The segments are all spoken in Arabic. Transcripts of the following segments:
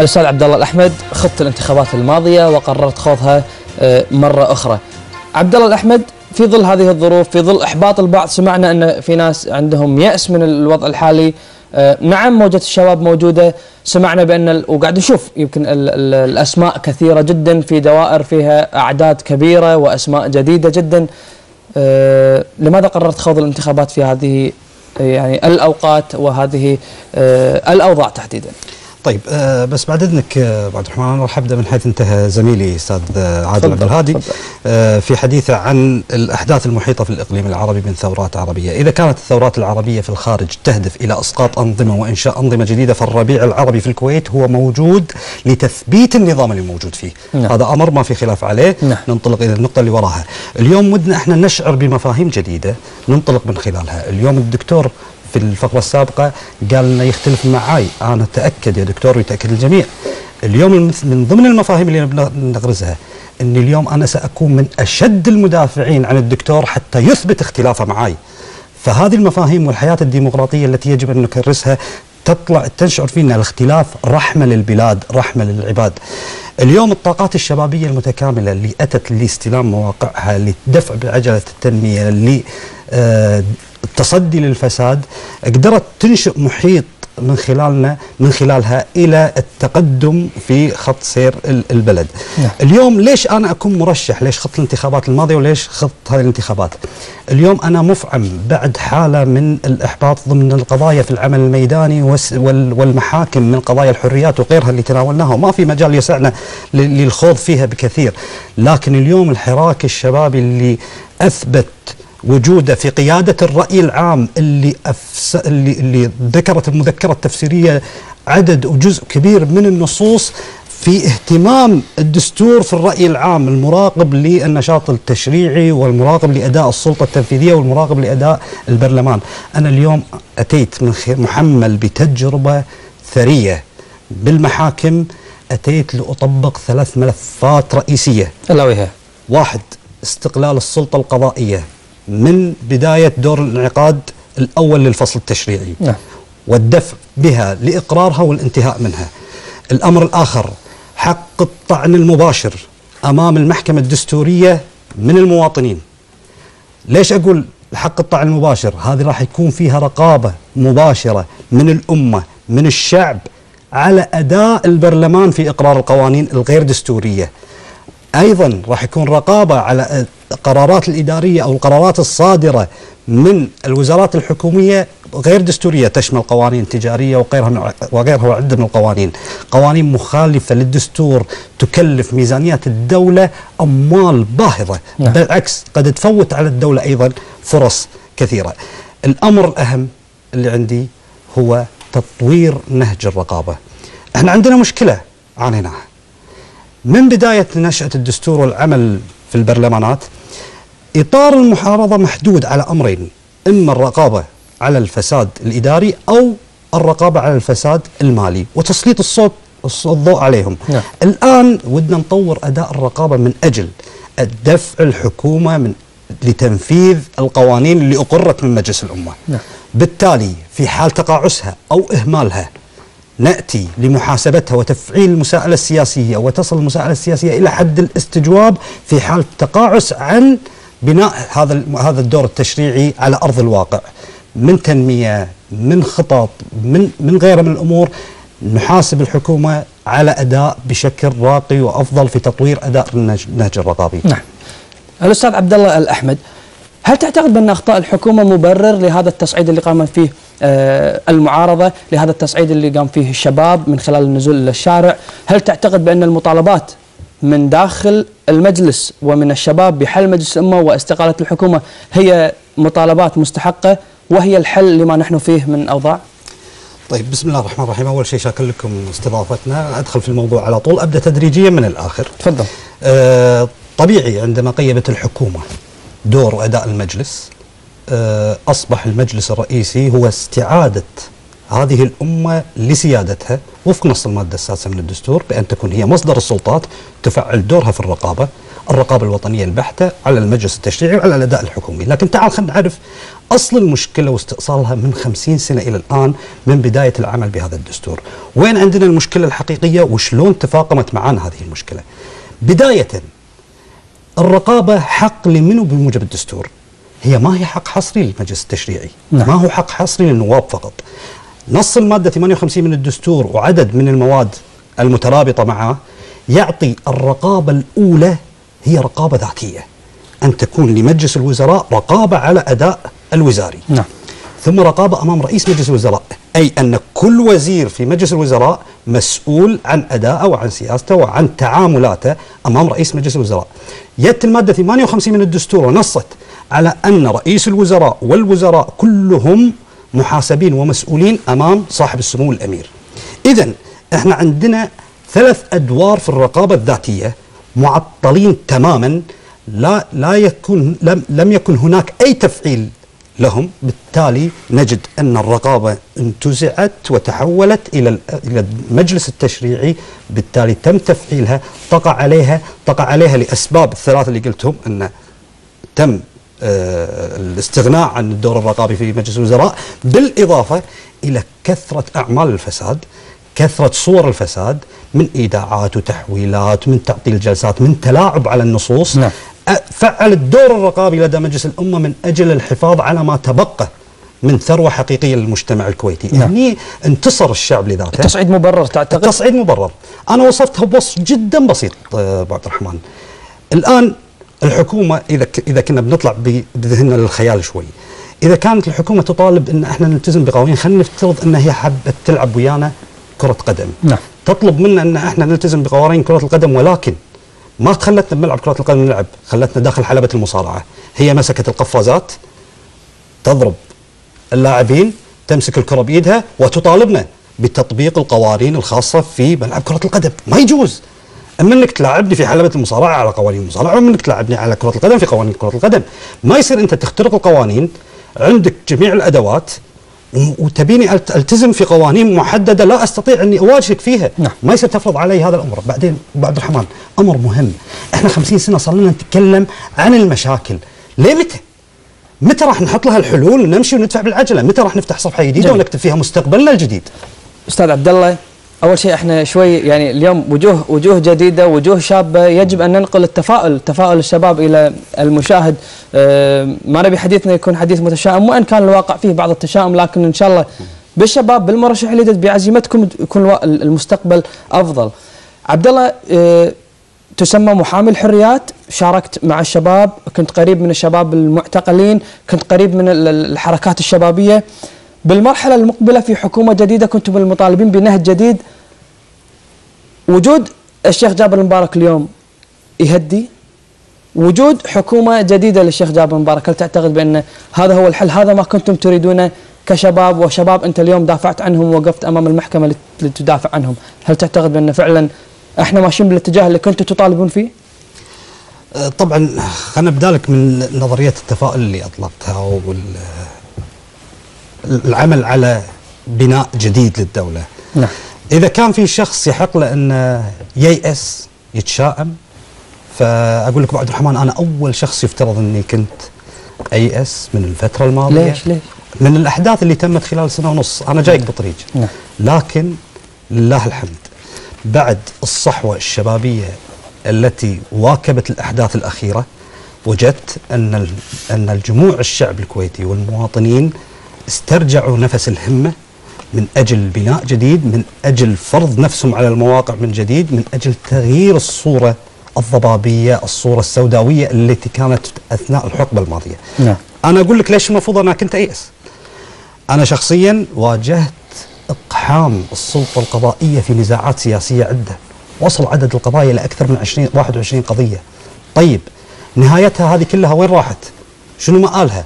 الأستاذ عبد الله الأحمد خضت الانتخابات الماضية وقررت خوضها آه، مرة أخرى. عبد الله الأحمد في ظل هذه الظروف في ظل إحباط البعض سمعنا أن في ناس عندهم يأس من الوضع الحالي آه، نعم موجة الشباب موجودة سمعنا بأن وقاعد نشوف يمكن ال ال الأسماء كثيرة جدا في دوائر فيها أعداد كبيرة وأسماء جديدة جدا آه، لماذا قررت خوض الانتخابات في هذه يعني الأوقات وهذه الأوضاع تحديدا طيب آه بس بعد إذنك آه عبد الرحمن راح أبدأ من حيث انتهى زميلي أستاذ آه عادل عبد الهادي. آه في حديثه عن الأحداث المحيطة في الإقليم العربي من ثورات عربيه، إذا كانت الثورات العربية في الخارج تهدف إلى إسقاط أنظمة وإنشاء أنظمة جديدة فالربيع العربي في الكويت هو موجود لتثبيت النظام اللي موجود فيه، نعم. هذا أمر ما في خلاف عليه، نعم. ننطلق إلى النقطة اللي وراها، اليوم ودنا إحنا نشعر بمفاهيم جديدة ننطلق من خلالها، اليوم الدكتور في الفقرة السابقة قال إنه يختلف معاي، أنا أتأكد يا دكتور ويتاكد الجميع. اليوم من ضمن المفاهيم اللي نغرزها إن اليوم أنا سأكون من أشد المدافعين عن الدكتور حتى يثبت اختلافه معاي. فهذه المفاهيم والحياة الديمقراطية التي يجب أن نكرسها تطلع تنشعر فينا الاختلاف رحمة للبلاد، رحمة للعباد. اليوم الطاقات الشبابية المتكاملة اللي أتت لاستلام مواقعها لدفع بعجلة التنمية ل آه، التصدي للفساد قدرت تنشئ محيط من خلالنا من خلالها إلى التقدم في خط سير ال- البلد. نعم. اليوم ليش أنا أكون مرشح؟ ليش خط الانتخابات الماضية وليش خط هذه الانتخابات؟ اليوم أنا مفعم بعد حالة من الإحباط ضمن القضايا في العمل الميداني والمحاكم من قضايا الحريات وغيرها اللي تناولناها وما في مجال يسعنا للخوض فيها بكثير، لكن اليوم الحراك الشبابي اللي أثبت وجوده في قيادة الرأي العام اللي أفس اللي, اللي ذكرت المذكرة التفسيرية عدد وجزء كبير من النصوص في اهتمام الدستور في الرأي العام المراقب للنشاط التشريعي والمراقب لأداء السلطة التنفيذية والمراقب لأداء البرلمان. أنا اليوم أتيت من محمل بتجربة ثرية بالمحاكم أتيت لأطبق ثلاث ملفات رئيسية. وهي واحد استقلال السلطة القضائية. من بداية دور الانعقاد الأول للفصل التشريعي. نعم. والدفع بها لإقرارها والانتهاء منها. الأمر الآخر حق الطعن المباشر أمام المحكمة الدستورية من المواطنين. ليش أقول حق الطعن المباشر؟ هذه راح يكون فيها رقابة مباشرة من الأمة من الشعب على أداء البرلمان في إقرار القوانين الغير دستورية. أيضا راح يكون رقابة على القرارات الإدارية أو القرارات الصادرة من الوزارات الحكومية غير دستورية تشمل قوانين تجارية وغيرها وغيرها وعدة من القوانين، قوانين مخالفة للدستور تكلف ميزانيات الدولة أموال باهظة، نعم. بالعكس قد تفوت على الدولة أيضا فرص كثيرة. الأمر الأهم اللي عندي هو تطوير نهج الرقابة. إحنا عندنا مشكلة عانيناها. من بداية نشأة الدستور والعمل في البرلمانات إطار المحاربة محدود على أمرين إما الرقابة على الفساد الإداري أو الرقابة على الفساد المالي وتسليط الصوت الص- الضوء عليهم نعم. الآن ودنا نطور أداء الرقابة من أجل الدفع الحكومة من لتنفيذ القوانين اللي أقرت من مجلس الأمة نعم. بالتالي في حال تقاعسها أو إهمالها نأتي لمحاسبتها وتفعيل المساءلة السياسية وتصل المساءلة السياسية إلى حد الاستجواب في حال تقاعس عن بناء هذا هذا الدور التشريعي على أرض الواقع. من تنمية من خطط من من غيرها من الأمور نحاسب الحكومة على أداء بشكل راقي وأفضل في تطوير أداء النهج الرقابي. نعم. الأستاذ عبد الله الأحمد هل تعتقد بأن أخطاء الحكومة مبرر لهذا التصعيد اللي قامت فيه آه، المعارضة لهذا التصعيد اللي قام فيه الشباب من خلال النزول إلى الشارع؟ هل تعتقد بأن المطالبات من داخل المجلس ومن الشباب بحل مجلس الأمة واستقالة الحكومة. هي مطالبات مستحقة وهي الحل لما نحن فيه من أوضاع. طيب بسم الله الرحمن الرحيم. أول شيء شاكر لكم استضافتنا. أدخل في الموضوع على طول. أبدأ تدريجيا من الآخر. تفضل. آه، طبيعي عندما قيمت الحكومة دور وأداء المجلس آه، أصبح المجلس الرئيسي هو استعادة هذه الأمة لسيادتها وفق نص المادة السادسة من الدستور بأن تكون هي مصدر السلطات تفعل دورها في الرقابة الرقابة الوطنية البحتة على المجلس التشريعي وعلى الأداء الحكومي، لكن تعال خلينا نعرف أصل المشكلة واستئصالها من 50 سنة إلى الآن من بداية العمل بهذا الدستور، وين عندنا المشكلة الحقيقية وشلون تفاقمت معنا هذه المشكلة. بداية الرقابة حق لمنو بموجب الدستور؟ هي ما هي حق حصري للمجلس التشريعي، نعم. ما هو حق حصري للنواب فقط. نص المادة 58 من الدستور وعدد من المواد المترابطة معه يعطي الرقابة الأولى هي رقابة ذاتية. أن تكون لمجلس الوزراء رقابة على أداء الوزاري. نعم ثم رقابة أمام رئيس مجلس الوزراء أي أن كل وزير في مجلس الوزراء مسؤول عن أدائه وعن سياسته وعن تعاملاته أمام رئيس مجلس الوزراء يأتي المادة 58 من الدستور ونصت على أن رئيس الوزراء والوزراء كلهم محاسبين ومسؤولين أمام صاحب السمو الأمير. إذا إحنا عندنا ثلاث أدوار في الرقابة الذاتية معطلين تماما. لا لا يكون لم لم يكن هناك أي تفعيل لهم. بالتالي نجد أن الرقابة انتزعت وتحولت إلى ال- إلى المجلس التشريعي. بالتالي تم تفعيلها. طقع عليها طقع عليها لأسباب الثلاثة اللي قلتهم أن تم الاستغناء عن الدور الرقابي في مجلس الوزراء بالإضافة إلى كثرة أعمال الفساد كثرة صور الفساد من إيداعات وتحويلات من تعطيل جلسات من تلاعب على النصوص نعم. فعل الدور الرقابي لدى مجلس الأمة من أجل الحفاظ على ما تبقى من ثروة حقيقية للمجتمع الكويتي نعم. يعني انتصر الشعب لذاته التصعيد مبرر تعتقد؟ التصعيد مبرر أنا وصفتها بوصف جدا بسيط آه، ابو عبد الرحمن الآن الحكومة إذا إذا كنا بنطلع بذهننا للخيال شوي. إذا كانت الحكومة تطالب إن إحنا نلتزم بقوانين خلينا نفترض إن هي حبت تلعب ويانا كرة قدم. نعم. تطلب منا إن إحنا نلتزم بقوانين كرة القدم ولكن ما خلتنا بملعب كرة القدم نلعب خلتنا داخل حلبة المصارعة. هي مسكت القفازات تضرب اللاعبين تمسك الكرة بإيدها وتطالبنا بتطبيق القوانين الخاصة في ملعب كرة القدم. ما يجوز. اما انك تلاعبني في حلبة المصارعة على قوانين المصارعة واما انك تلاعبني على كرة القدم في قوانين كرة القدم. ما يصير أنت تخترق القوانين عندك جميع الأدوات وتبيني ألتزم في قوانين محددة لا أستطيع أني أواجهك فيها. نعم. ما يصير تفرض علي هذا الأمر. بعدين عبد الرحمن أمر مهم. إحنا 50 سنة صار لنا نتكلم عن المشاكل. ليه متى؟ متى راح نحط لها الحلول ونمشي وندفع بالعجلة؟ متى راح نفتح صفحة جديدة جميل. ونكتب فيها مستقبلنا الجديد؟ أستاذ عبد الله أول شيء إحنا شوي يعني اليوم وجوه وجوه جديدة وجوه شابة. يجب أن ننقل التفاؤل تفاؤل الشباب إلى المشاهد. آه، ما نبي حديثنا يكون حديث متشائم وإن كان الواقع فيه بعض التشاؤم لكن إن شاء الله بالشباب بالمرشح الجديد بعزيمتكم يكون المستقبل أفضل. عبد الله آه، تسمى محامي الحريات. شاركت مع الشباب كنت قريب من الشباب المعتقلين كنت قريب من ال- ال- الحركات الشبابية. بالمرحلة المقبلة في حكومة جديدة كنتم المطالبين بنهج جديد. وجود الشيخ جابر المبارك اليوم يهدي. وجود حكومة جديدة للشيخ جابر المبارك. هل تعتقد بأن هذا هو الحل؟ هذا ما كنتم تريدونه كشباب وشباب أنت اليوم دافعت عنهم ووقفت أمام المحكمة لت- لتدافع عنهم. هل تعتقد بأن فعلا إحنا ماشيين بالاتجاه اللي كنتم تطالبون فيه؟ آه، طبعا خلينا نبدأ لك من نظرية التفاؤل اللي اطلقتها والعمل على بناء جديد للدولة. نعم. إذا كان في شخص يحق له انه ييأس يتشائم فأقول لك أبو عبد الرحمن أنا أول شخص يفترض أني كنت أيأس من الفترة الماضية. ليش؟ ليش؟ من الأحداث اللي تمت خلال سنة ونص. أنا جايك بطريق. نعم. لكن لله الحمد بعد الصحوة الشبابية التي واكبت الأحداث الأخيرة وجدت أن ال- أن الجموع الشعب الكويتي والمواطنين استرجعوا نفس الهمة من أجل بناء جديد من أجل فرض نفسهم على المواقع من جديد من أجل تغيير الصورة الضبابية الصورة السوداوية التي كانت أثناء الحقبة الماضية. نعم. أنا أقول لك ليش المفروض أنا كنت أيأس. أنا شخصيا واجهت إقحام السلطة القضائية في نزاعات سياسية عدة. وصل عدد القضايا إلى أكثر من 20 21 قضية. طيب نهايتها هذه كلها وين راحت؟ شنو مآلها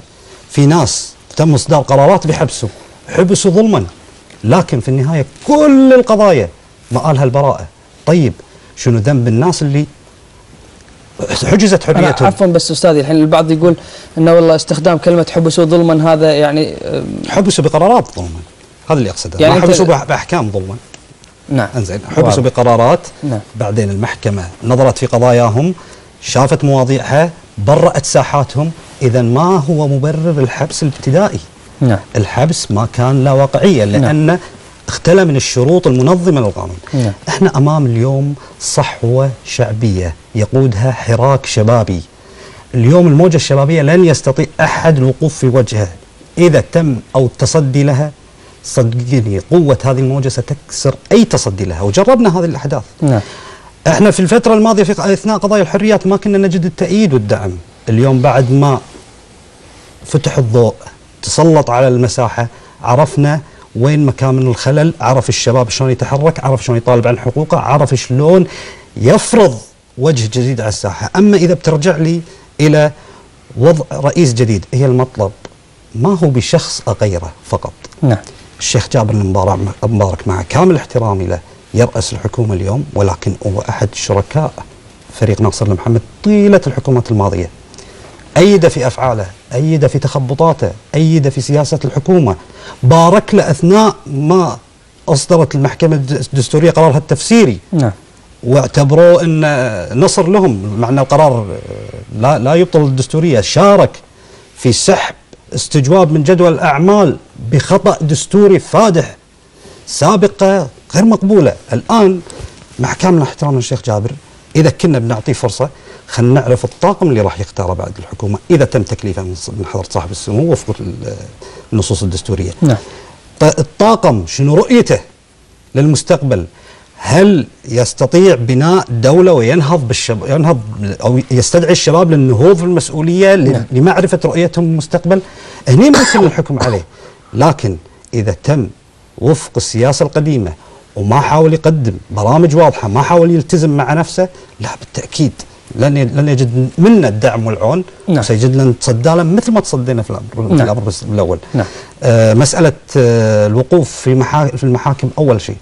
في ناس تم إصدار قرارات بحبسه. حبسوا ظلما. لكن في النهاية كل القضايا مآلها البراءة. طيب شنو ذنب الناس اللي حجزت حريتهم؟ عفوا بس أستاذي الحين البعض يقول إنه والله استخدام كلمة حبسوا ظلما هذا يعني حبسوا بقرارات ظلما. هذا اللي أقصده. يعني ما أنت- حبسوا بأحكام ظلما. نعم. إنزين حبسوا. بقرارات. نعم. بعدين المحكمة نظرت في قضاياهم شافت مواضيعها برأت ساحاتهم إذا ما هو مبرر الحبس الابتدائي؟ نعم. الحبس ما كان لا واقعية لأن اختلى من الشروط المنظمة للقانون. نعم. إحنا أمام اليوم صحوة شعبية يقودها حراك شبابي. اليوم الموجة الشبابية لن يستطيع أحد الوقوف في وجهها. إذا تم أو التصدي لها صدقني قوة هذه الموجة ستكسر أي تصدي لها وجربنا هذه الأحداث. نعم. إحنا في الفترة الماضية في اثناء قضايا الحريات ما كنا نجد التأييد والدعم، اليوم بعد ما فتح الضوء تسلط على المساحة عرفنا وين مكان من الخلل، عرف الشباب شلون يتحرك، عرف شلون يطالب عن حقوقه، عرف شلون يفرض وجه جديد على الساحة، أما إذا بترجع لي إلى وضع رئيس جديد هي المطلب. ما هو بشخص اغيره فقط، نعم. الشيخ جابر المبارك مبارك مع كامل احترامي له. يرأس الحكومة اليوم ولكن هو أحد شركاء فريق ناصر محمد طيلة الحكومات الماضية. أيد في أفعاله أيد في تخبطاته أيد في سياسة الحكومة. بارك له أثناء ما أصدرت المحكمة الدستورية قرارها التفسيري نعم. واعتبروه إن نصر لهم مع أن القرار لا لا يبطل الدستورية. شارك في سحب استجواب من جدول الأعمال بخطأ دستوري فادح سابقة غير مقبولة. الآن مع كامل احترام للشيخ جابر إذا كنا بنعطيه فرصة خلينا نعرف الطاقم اللي راح يختاره بعد الحكومة إذا تم تكليفه من حضرة صاحب السمو وفق ال- النصوص الدستورية. نعم. الطاقم شنو رؤيته للمستقبل؟ هل يستطيع بناء دولة وينهض بالشباب ينهض أو يستدعي الشباب للنهوض في المسؤولية ل- نعم. لمعرفة رؤيتهم للمستقبل؟ هني ممكن الحكم عليه. لكن إذا تم وفق السياسة القديمة وما حاول يقدم برامج واضحة ما حاول يلتزم مع نفسه لا بالتأكيد لن لن يجد منا الدعم والعون نعم. سيجد لنا نتصدى له مثل ما تصدينا في الأمر, في نعم. الأمر بس- الأول نعم. آه، مسألة آه، الوقوف في محا... في المحاكم أول شيء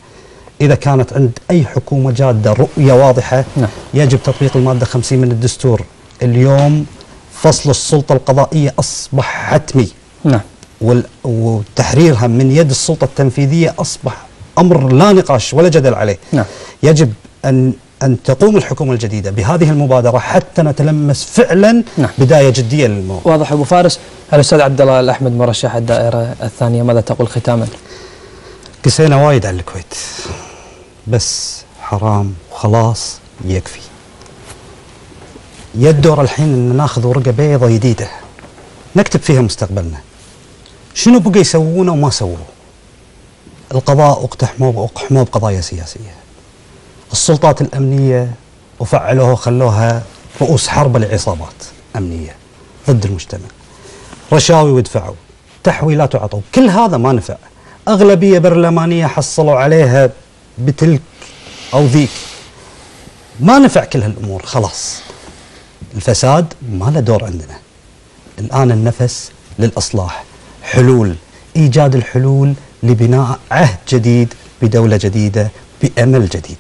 إذا كانت عند أي حكومة جادة رؤية واضحة نعم. يجب تطبيق المادة 50 من الدستور اليوم فصل السلطة القضائية أصبح حتمي نعم. وتحريرها من يد السلطة التنفيذية أصبح أمر لا نقاش ولا جدل عليه. نعم. يجب أن أن تقوم الحكومة الجديدة بهذه المبادرة حتى نتلمس فعلا نعم. بداية جدية للموضوع. واضح أبو فارس. الأستاذ عبد الله الاحمد مرشح الدائرة الثانية. ماذا تقول ختاما؟ قسينا وايد على الكويت. بس حرام وخلاص يكفي. يا الدور الحين إن ناخذ ورقة بيضة جديده نكتب فيها مستقبلنا. شنو بقى يسوونه وما سووه القضاء اقتحموه واقحموه بقضايا سياسية. السلطات الأمنية وفعلوها وخلوها رؤوس حرب لعصابات أمنية ضد المجتمع. رشاوي وادفعوا تحويلات وعطوا. كل هذا ما نفع. أغلبية برلمانية حصلوا عليها بتلك أو ذيك. ما نفع كل هالأمور. خلاص. الفساد ما له دور عندنا. الآن النفس للإصلاح. حلول إيجاد الحلول لبناء عهد جديد بدولة جديدة بأمل جديد.